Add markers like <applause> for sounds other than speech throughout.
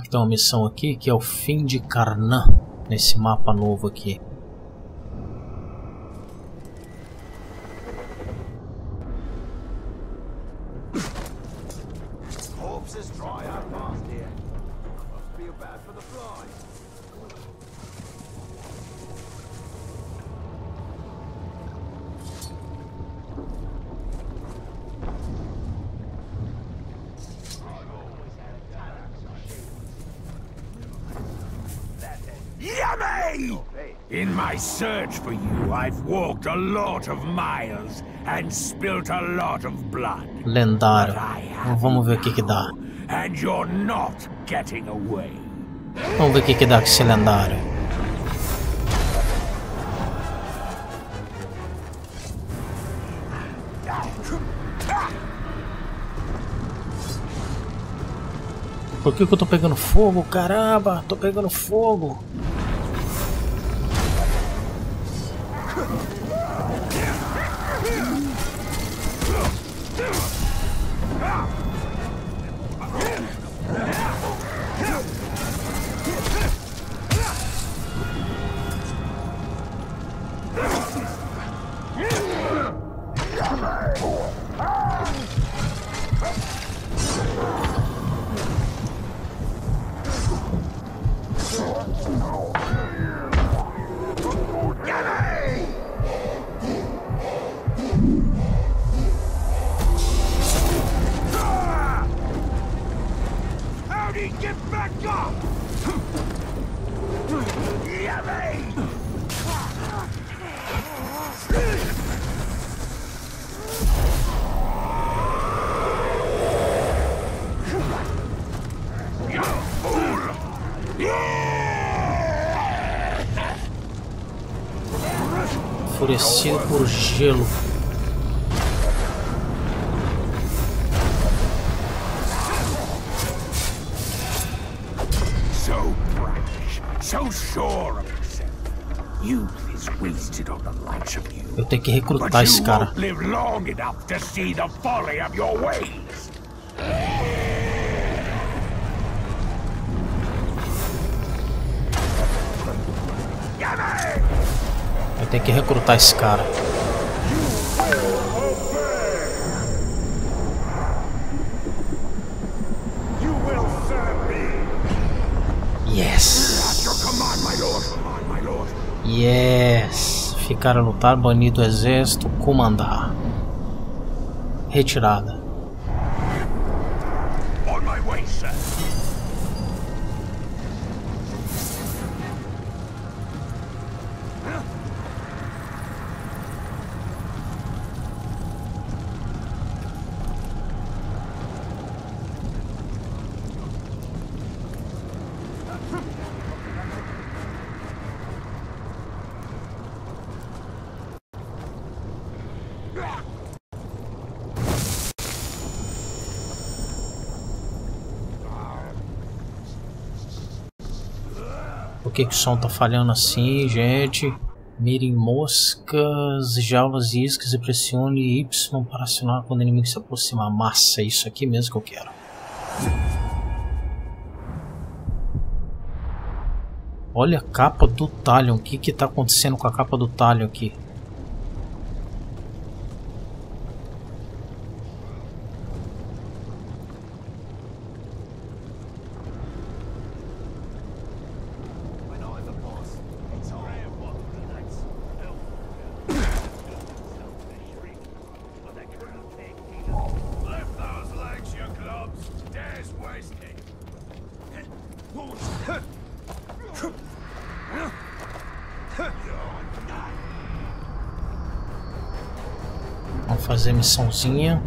que tem uma missão aqui, que é o fim de Karnan, nesse mapa novo aqui. Lendário. Vamos ver o que que dá. And you're not getting away. Vamos ver o que que dá com esse lendário. Por que, que eu tô pegando fogo? Caramba, tô pegando fogo. Enfurecido por gelo. So brash, so sure of yourself. Youth is wasted on the likes of you. Eu tenho que recrutar esse cara. live long enough to see the folly of your ways. Tenho que recrutar esse cara. Yes! Ficar a lutar, banir do exército, comandar. Retirada. Que, que o som tá falhando assim, gente? Mire moscas, jaulas e iscas e pressione Y para acionar quando o inimigo se aproximar. Massa, é isso aqui mesmo que eu quero. Olha a capa do Talion. O que que tá acontecendo com a capa do Talion aqui? Lift those legs, you clubs. Days wasted. Vamos fazer missãozinha.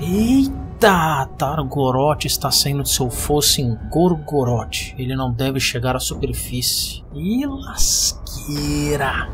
Eita! Targorote está saindo de seu fosso em Gorgorote. Ele não deve chegar à superfície. Ih, lasqueira!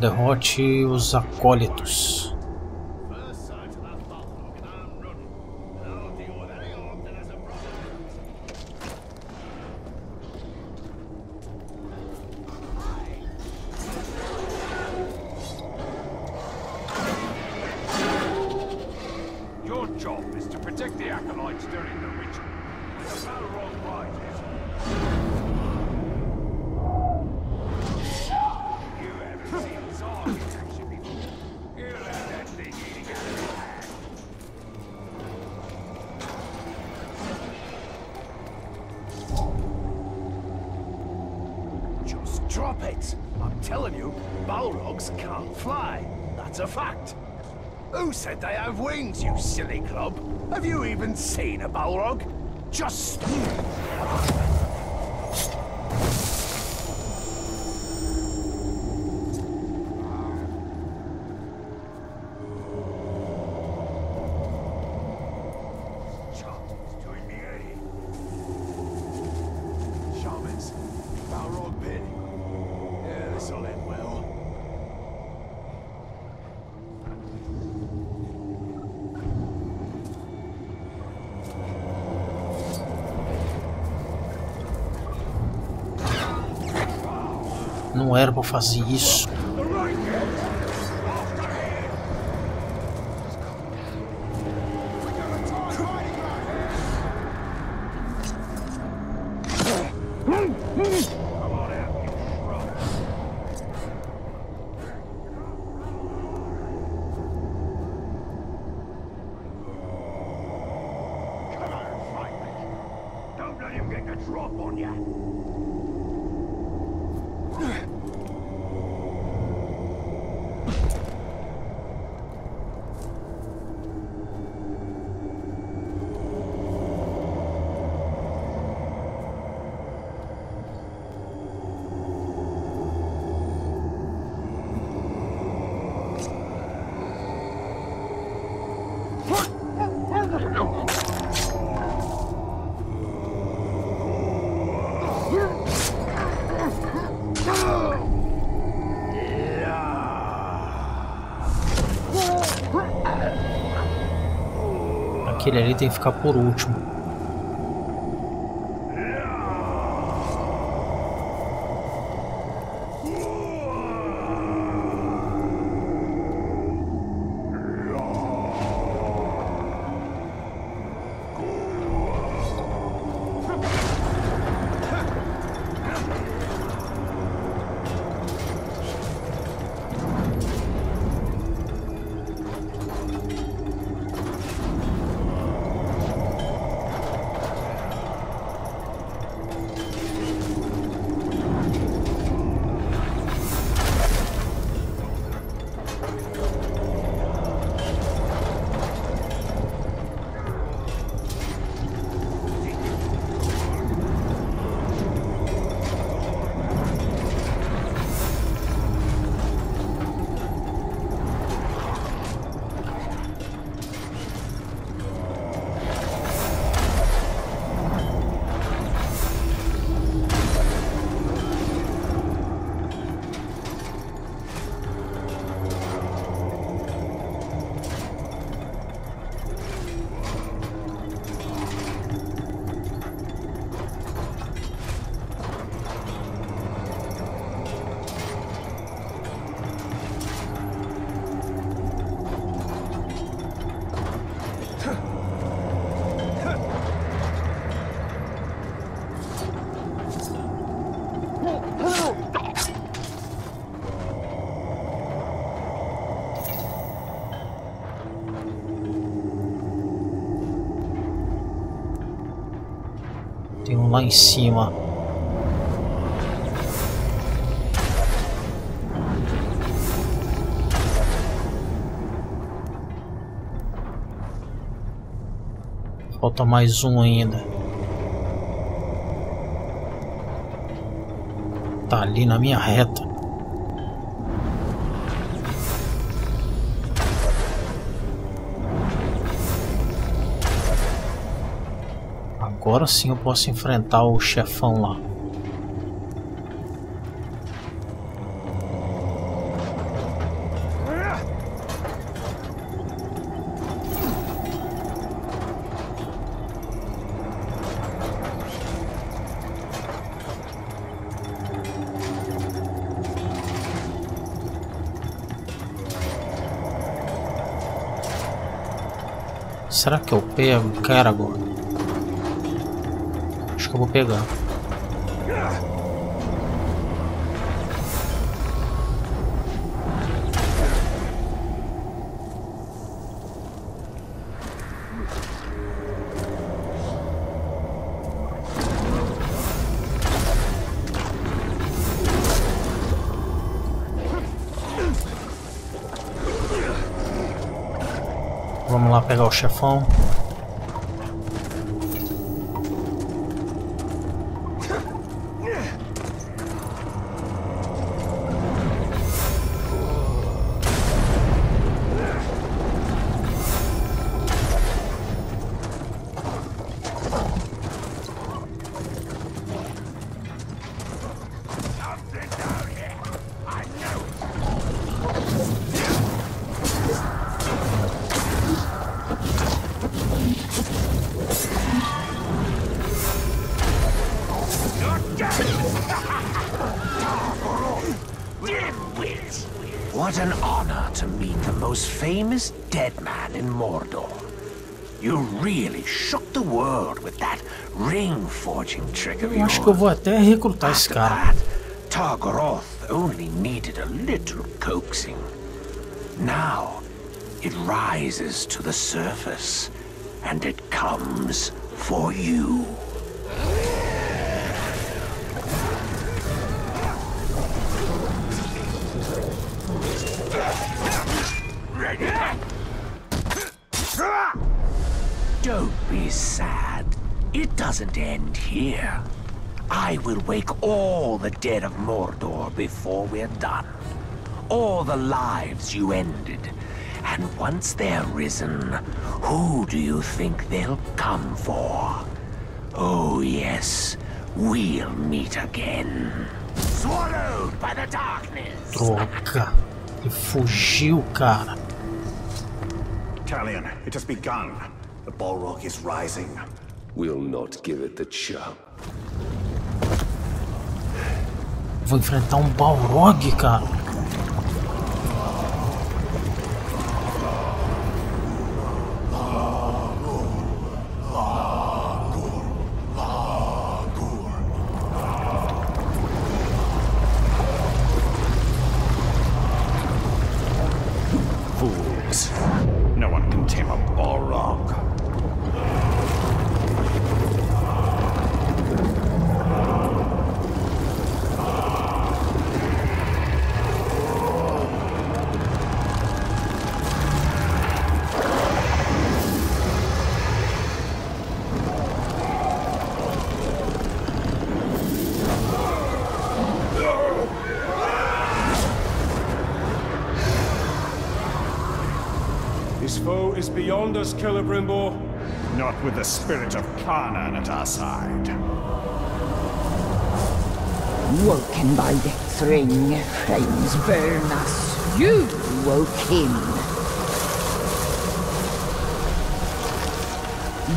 derrote os acólitos. Não era pra fazer isso. aquele ali tem que ficar por último. Tem um lá em cima. Falta mais um ainda. Tá ali na minha reta. Agora sim eu posso enfrentar o chefão lá. Será que eu pego o cara agora? Que eu vou pegar. Vamos lá pegar o chefão. Acho que eu vou até recrutar esse cara. only needed a little coaxing. Now, it rises to the surface, and it comes for you. Don't be sad. It doesn't end here. I will wake all the dead of Mordor before we're done. All the lives you ended. And once they're risen, who do you think they'll come for? Oh, yes, we'll meet again. Swallowed by the darkness. Droga. Ele fugiu, cara. Talion, it has begun. The Balrog is rising. We'll not give it the chance. Vou enfrentar um Balrog, cara. This foe is beyond us, Celebrimbor. Not with the spirit of Canaan at our side. Woken by death's ring, flames burn us. You woke him.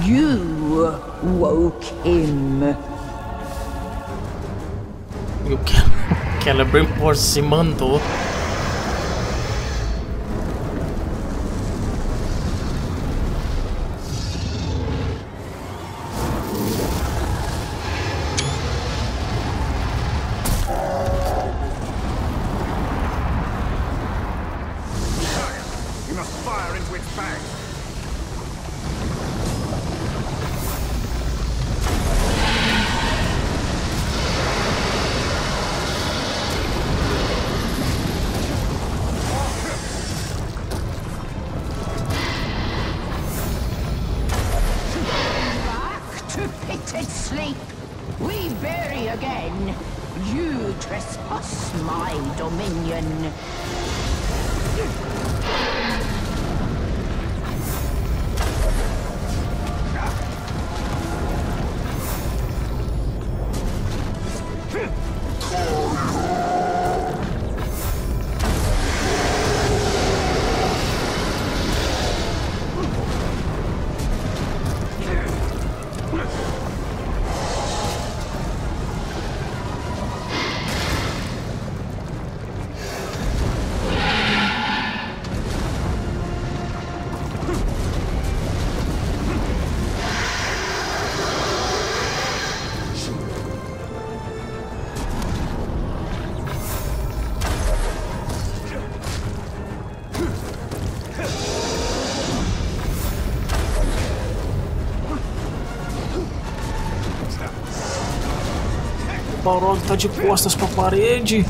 You woke him. You Ke- Celebrimbor se Yeah. Paulo tá de costas pra parede.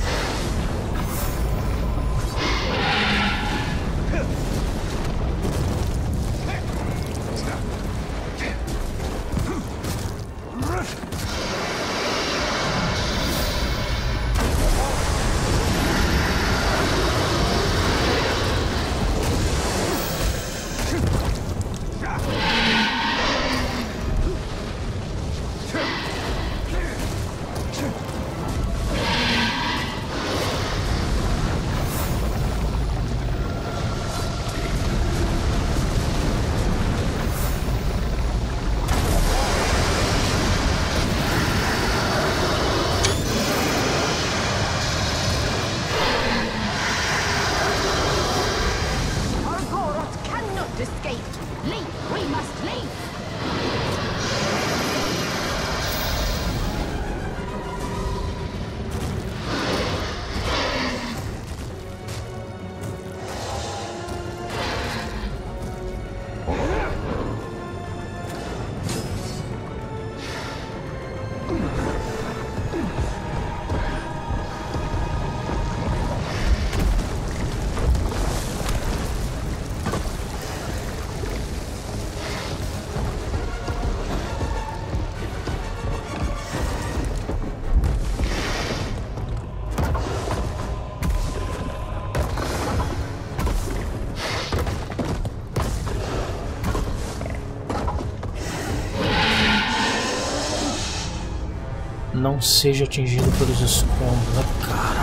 não seja atingido pelos escombros. Cara.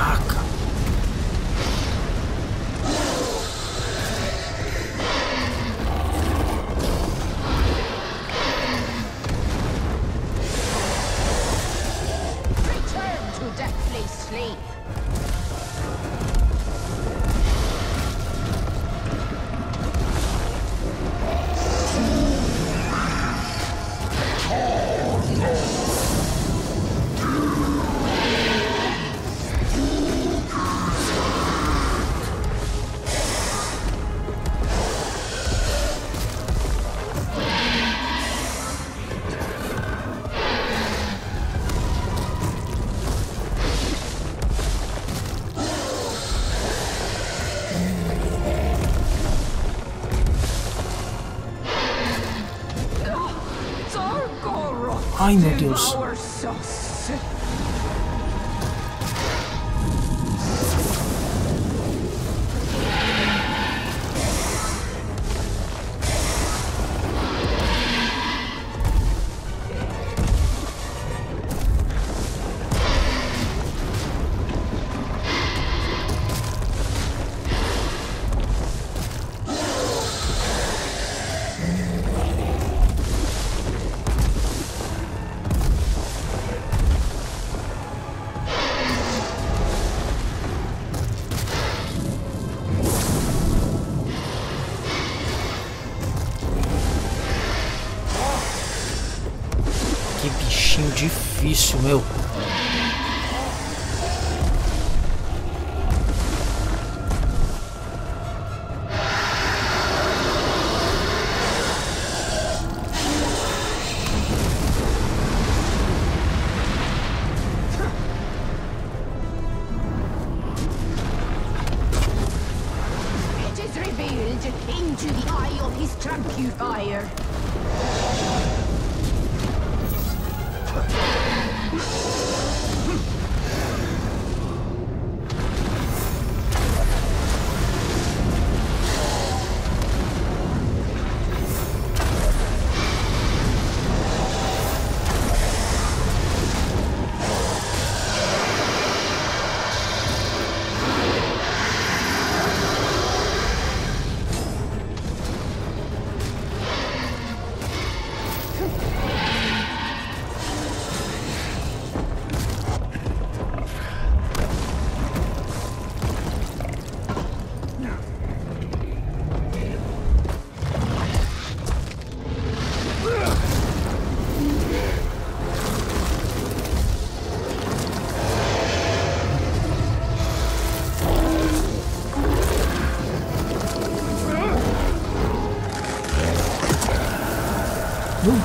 Ai meu Deus.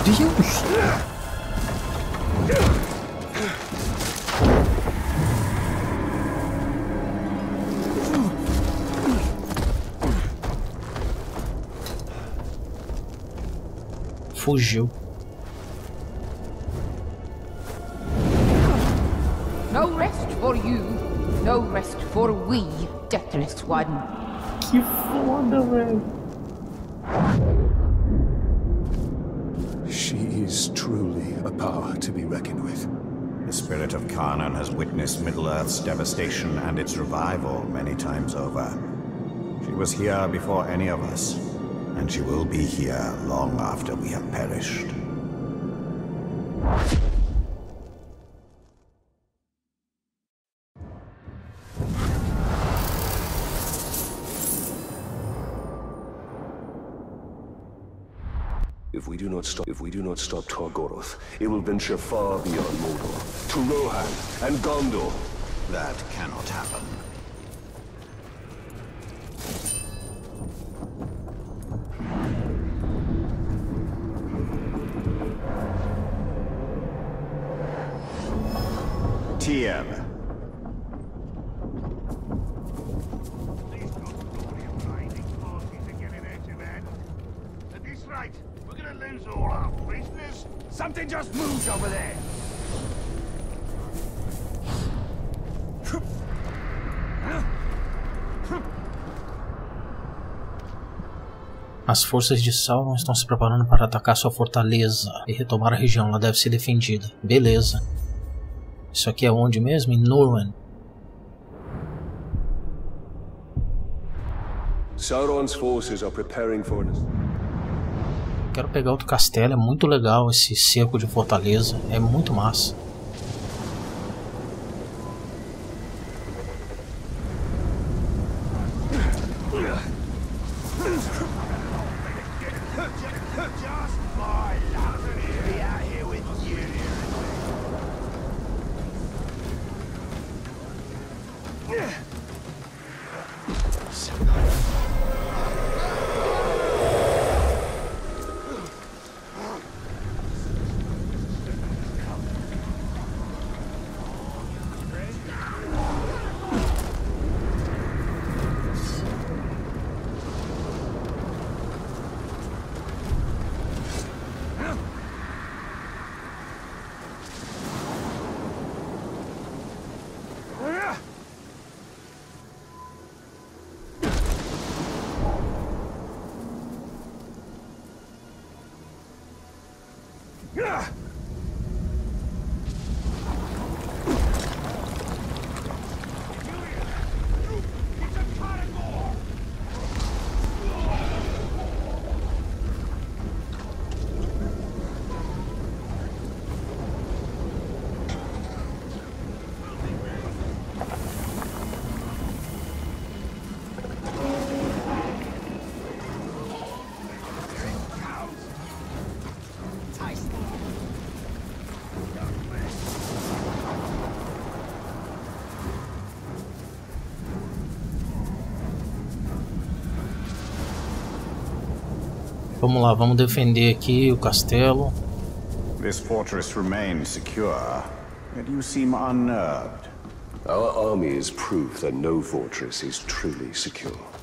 Deus! Fugiu. No rest for you, no rest for we, deathless one. Que foda, velho. Witnessed Middle-earth's devastation and its revival many times over. She was here before any of us, and she will be here long after we have perished. Not stop, if we do not stop Targoroth, it will venture far beyond Mordor, to Rohan and Gondor. That cannot happen. Tien. Gonna lose all our business. Something just moved over there. As forças de Sauron estão se preparando para atacar sua fortaleza e retomar a região. Ela deve ser defendida. Beleza. Isso aqui é onde mesmo? Em Nurwen. Sauron's forces are preparing for us. Quero pegar outro castelo. É muito legal esse cerco de fortaleza. É muito massa. Yeah! Vamos lá, vamos defender aqui o castelo. This fortress remains secure, yet you seem unnerved. Our army is proof that no fortress is truly secure.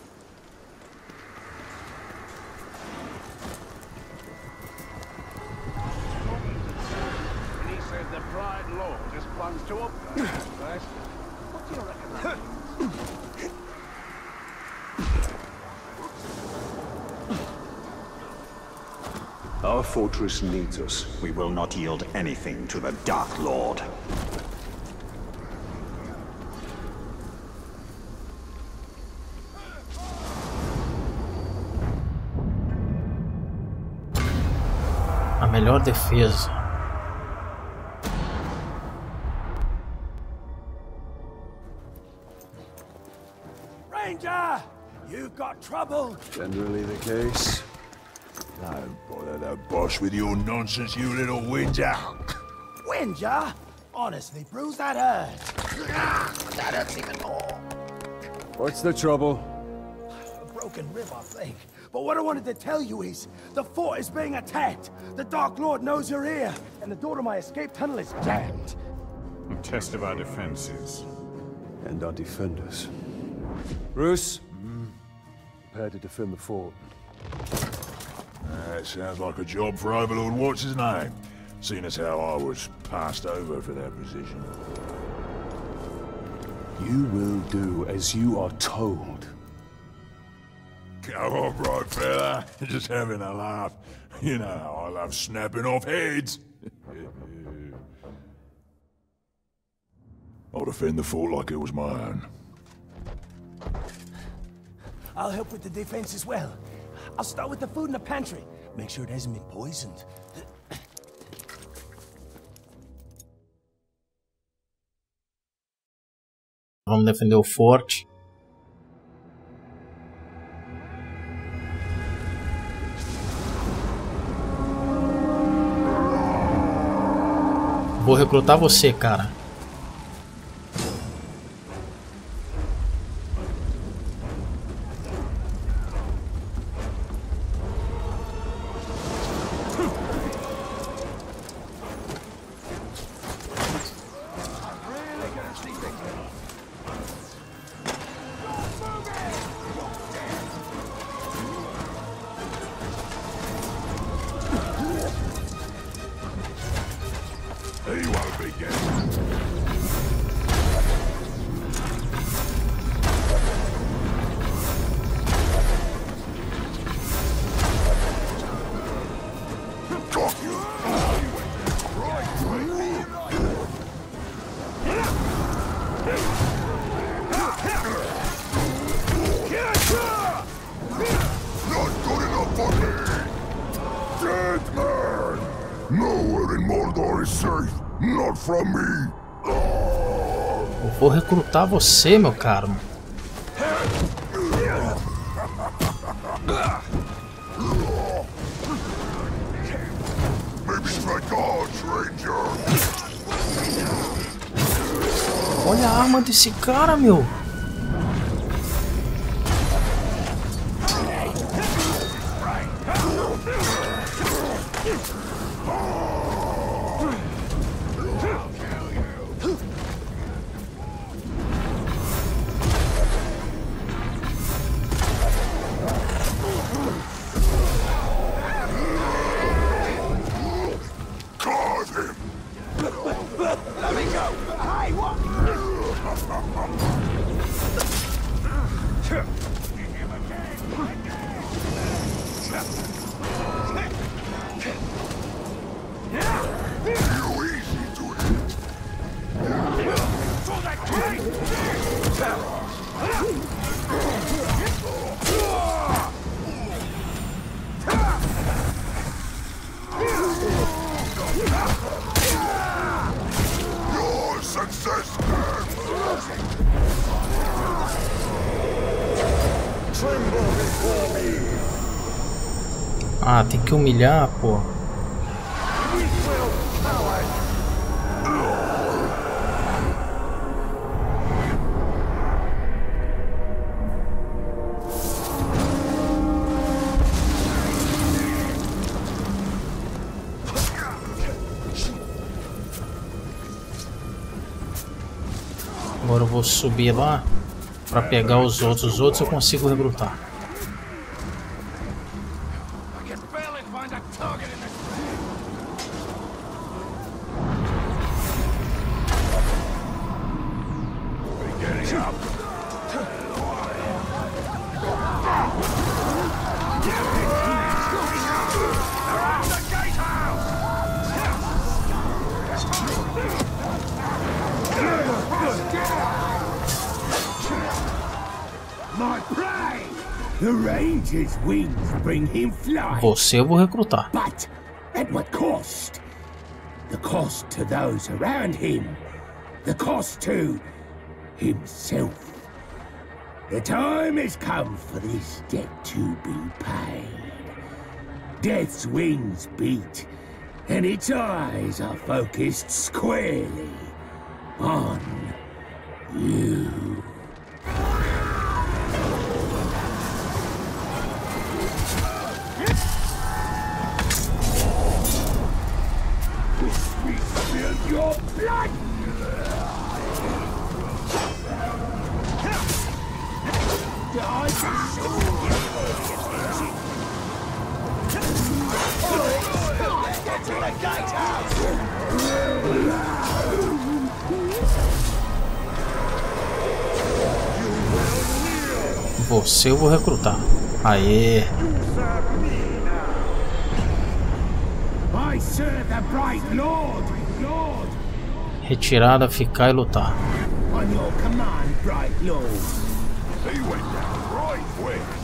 Our fortress needs us. We will not yield anything to the Dark Lord. A melhor defesa. Ranger! You've got trouble. Generally the case. Don't the boss with your nonsense, you little whinger. Winger? Honestly, Bruce, that hurts. that hurts even more. What's the trouble? A broken rib, I think. But what I wanted to tell you is, the fort is being attacked. The Dark Lord knows you're here, and the door to my escape tunnel is jammed. A test of our defenses. And our defenders. Bruce? Mm. Prepare to defend the fort. Uh, that sounds like a job for Overlord What's his name, seeing as how I was passed over for that position. You will do as you are told. Come on, right fella. <laughs> Just having a laugh. You know how I love snapping off heads. <laughs> I'll defend the fort like it was my own. I'll help with the defense as well. I'll start with the food in the pantry. Make sure it hasn't been poisoned. Vamos defender o forte. Vou recrutar você, cara. Recrutar você, meu caro. Olha a arma desse cara, meu. Humilhar, pô. Agora eu vou subir lá pra pegar os outros. Os outros eu consigo recrutar. Você eu vou recrutar. But at what cost? The cost to those around him. The cost to himself. The time has come for this debt to be paid. Death's wings beat, and its eyes are focused squarely on Você eu vou recrutar. Aê! Retirada, ficar e lutar. On your command, bright Lord. He went down right.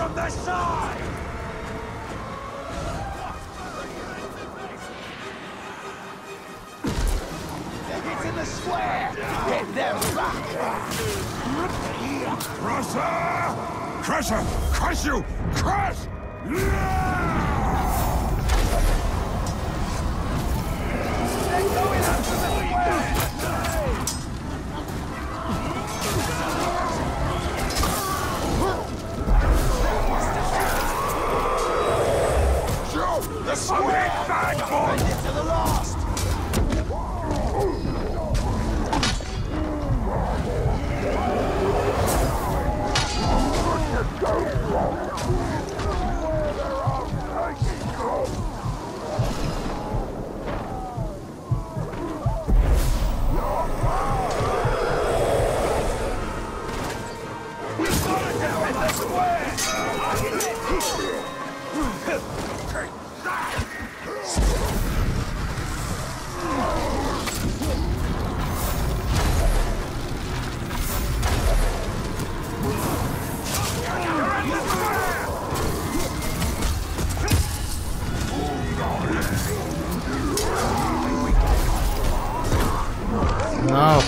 From the side! It's in the square! Hit them back! Crusher! Crusher! Crush you! Crush! Show the A big bad boy!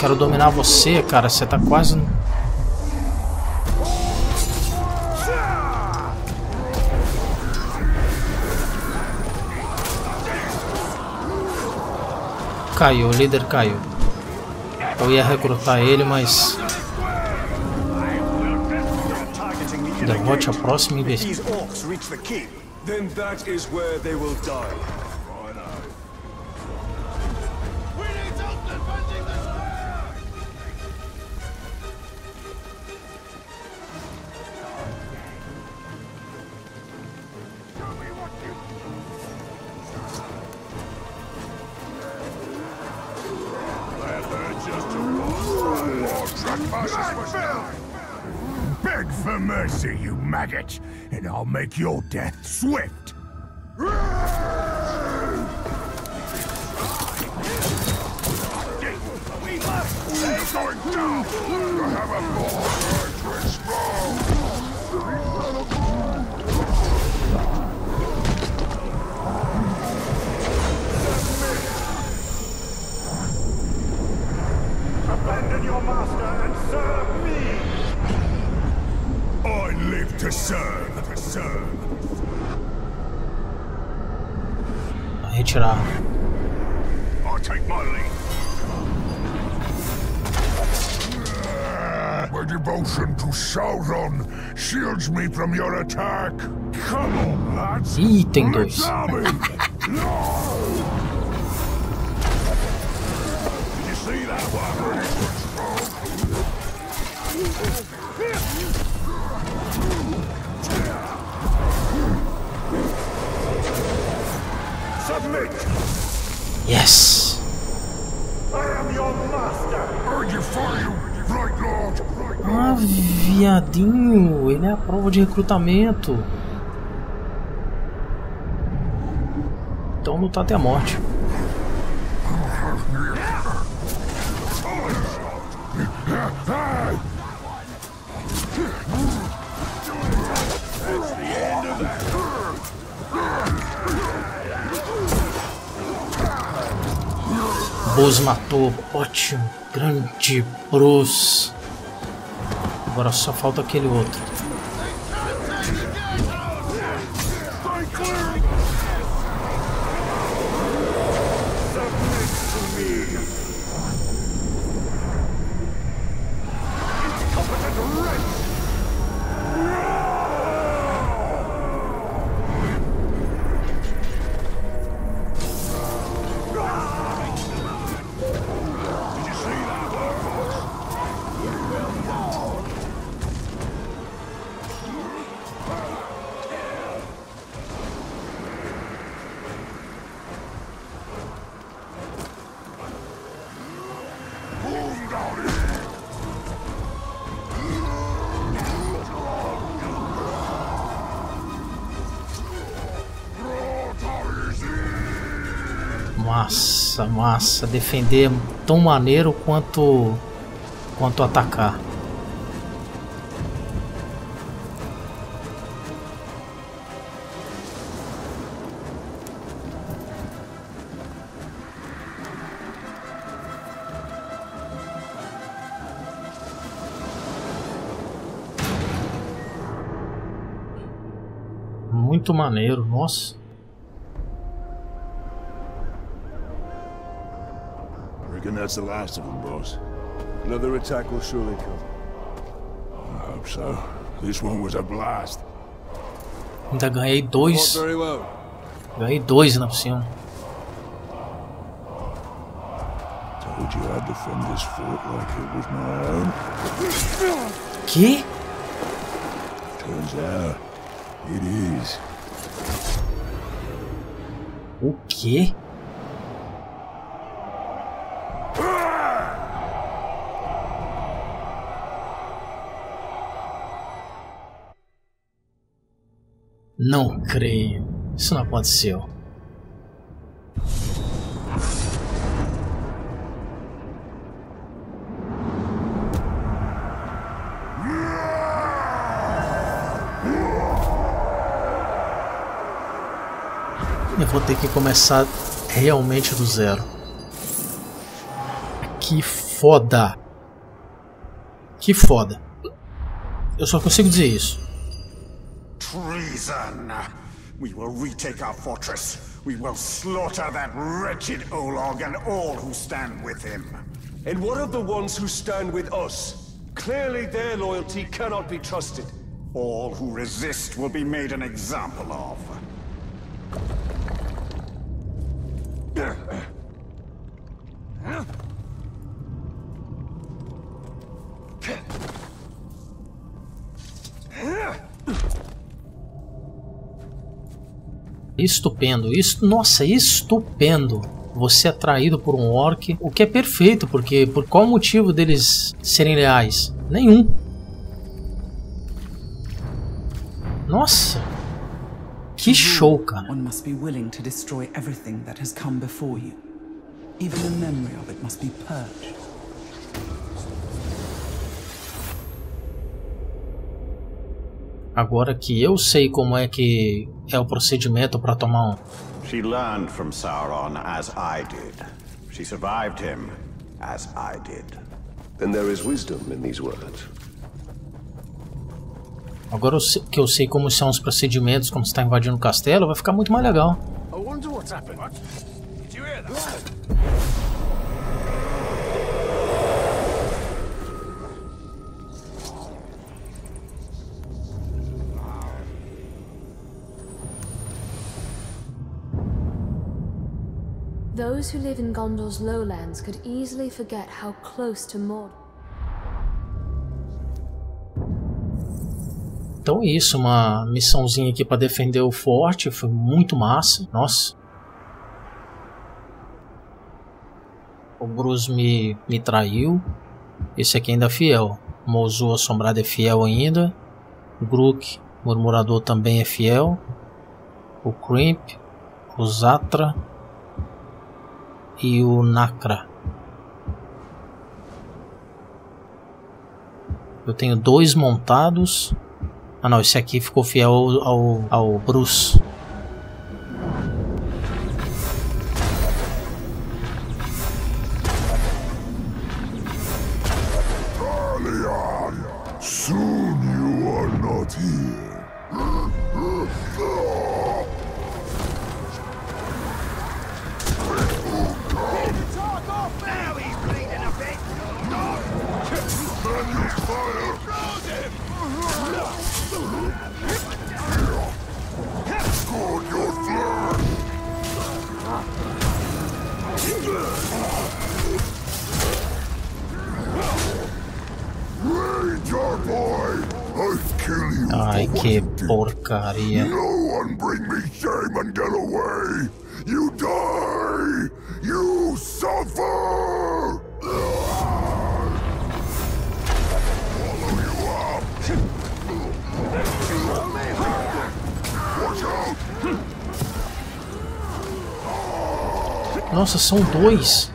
Quero dominar você, cara. Você tá quase. Caiu, o líder caiu. Eu ia recrutar ele, mas derrote a próxima investida. Beg for mercy, you maggot, and I'll make your death swift. Going down. Have a. Abandon your master and serve me! I live to serve, to serve. Retirar. I'll take my leave. My devotion to Sauron shields me from your attack. Come on, lads. Tem dois. Did you see that one? Lord. Ah, viadinho, ele é a prova de recrutamento. Então lutar até a morte. Buzz matou, ótimo, grande Bruce. Agora só falta aquele outro. Massa. Defender tão maneiro quanto quanto atacar. Muito maneiro, nossa. That's the last of them, boss. Another attack will surely come. I hope so. This one was a blast. Ainda ganhei dois. very well. Ganhei dois na cima. Told you I'd defend this fort like it was my own. Que? Turns out, it is. O quê? Não creio. Isso não aconteceu. Eu vou ter que começar realmente do zero. Que foda. Que foda. Eu só consigo dizer isso. Treason! We will retake our fortress. We will slaughter that wretched Olog and all who stand with him. And what of the ones who stand with us? Clearly their loyalty cannot be trusted. All who resist will be made an example of. Estupendo. Isso, nossa, estupendo. Você é traído por um orc, o que é perfeito, porque por qual motivo deles serem leais? Nenhum. Nossa. Que show, cara. One must be willing to destroy everything that has come before you. Even the memory of it must be purged. Agora que eu sei como é que é o procedimento para tomar um. She learned from Sauron as I did. She survived him as I did. Then there is wisdom in these words. Agora eu sei- que eu sei como são os procedimentos, como você está invadindo o castelo, vai ficar muito mais legal. I wonder what's happened. Did you hear that? Those who live in Gondor's lowlands could easily forget how close to Mordor. Então é isso, uma missãozinha aqui para defender o forte, foi muito massa. Nossa. O Bruce me, me traiu. Esse aqui ainda é fiel. Mozu Assombrado é fiel ainda. Grook, Murmurador também é fiel. O Crimp, o Zatra e o Nakra. Eu tenho dois montados. Ah não, esse aqui ficou fiel ao, ao, ao Bruce. You did. porcaria. No one bring me shame and get away! You die! You suffer! Nossa, são dois.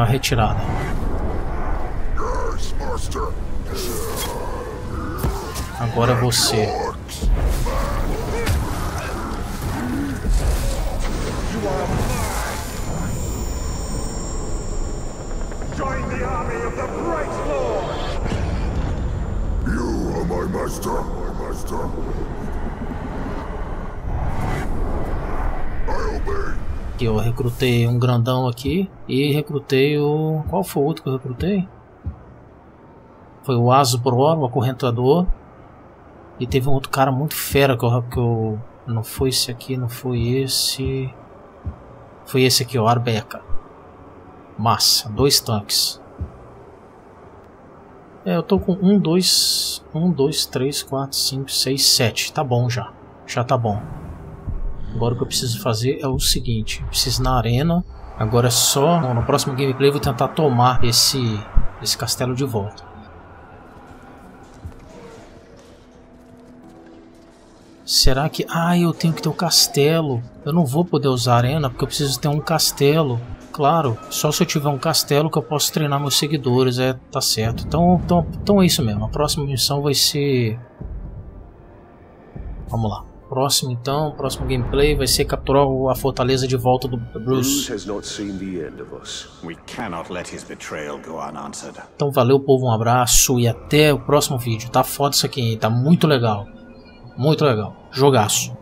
Ah, retirada. Agora você. Join the army of the Bright Lord! You are my master, my master. I obey. Que eu recrutei um grandão aqui e recrutei o. Qual foi o outro que eu recrutei? Foi o Asbro, o acorrentador. E teve um outro cara muito fera que eu, que eu. Não foi esse aqui, não foi esse. Foi esse aqui, o Arbeca. Massa, dois tanques. É, eu tô com um, dois, um, dois, três, quatro, cinco, seis, sete. Tá bom já. Já tá bom. Agora o que eu preciso fazer é o seguinte: preciso na arena. Agora é só no próximo gameplay eu vou tentar tomar esse esse castelo de volta. Será que. Ah, eu tenho que ter o um castelo. Eu não vou poder usar arena porque eu preciso ter um castelo claro, só se eu tiver um castelo que eu posso treinar meus seguidores, é, tá certo. Então, então, então é isso mesmo, a próxima missão vai ser... Vamos lá. Próximo então, próximo gameplay vai ser capturar a fortaleza de volta do Bruce. Então valeu povo, um abraço e até o próximo vídeo. Tá foda isso aqui, tá muito legal. Muito legal. Jogaço.